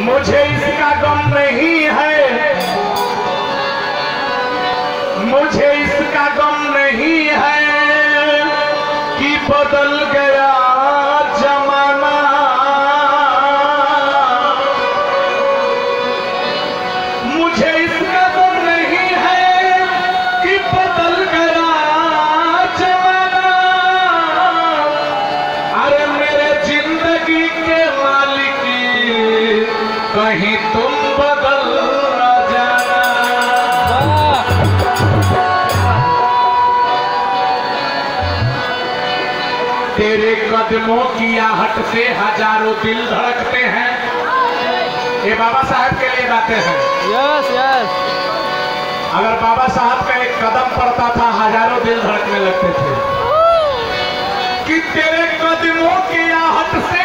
मुझे इसका गम नहीं है। मुझे इसका गम नहीं है कि बदल गया। कहीं तुम बदल न जाना। तेरे कदमों की आहट से हज़ारों दिल धड़कते हैं। ये बाबा साहब के लिए बातें हैं। यस यस अगर बाबा साहब का एक कदम पड़ता था हज़ारों दिल धड़कने लगते थे। कि तेरे कदमों की आहट से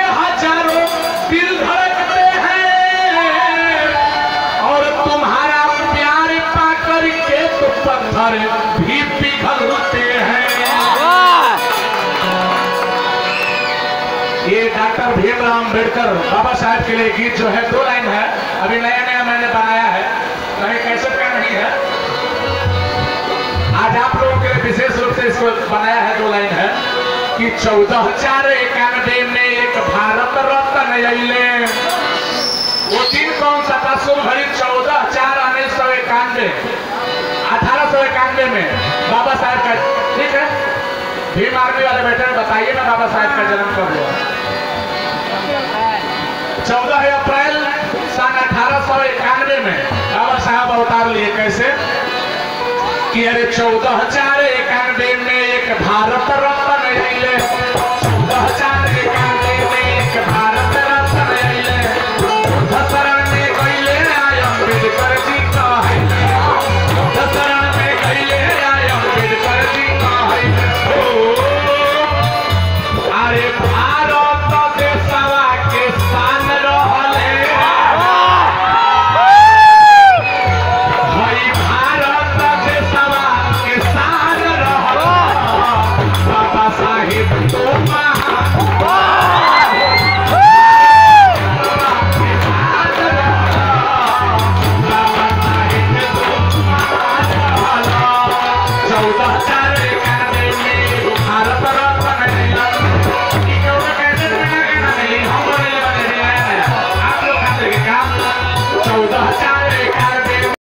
पत्थर भी पिघलते हैं। ये डॉक्टर भीमराव अंबेडकर बाबा साहब के लिए गीत जो है, दो लाइन है। अभी नया नया मैंने बनाया है। कहीं कैसेट का नहीं है। आज आप लोगों के लिए विशेष रूप से इसको बनाया है, दो लाइन है कि चौदह चार इक्यानवे में एक भारत रत्न अले वो दिन कौन सा था? घड़ी चौदह चार उन्नीस सौ इक्यानवे। इक्यानवे में। बाबा साहब का ठीक है? भीम आर्मी वाले बैठे हैं, बताइए ना बाबा साहब का जन्म कब हुआ? चौदह अप्रैल सन अठारह सौ इक्यानवे में। बाबा साहब अवतार लिए कैसे? कि अरे चौदह चार इक्यानवे में एक भारत रत्न चौदह चार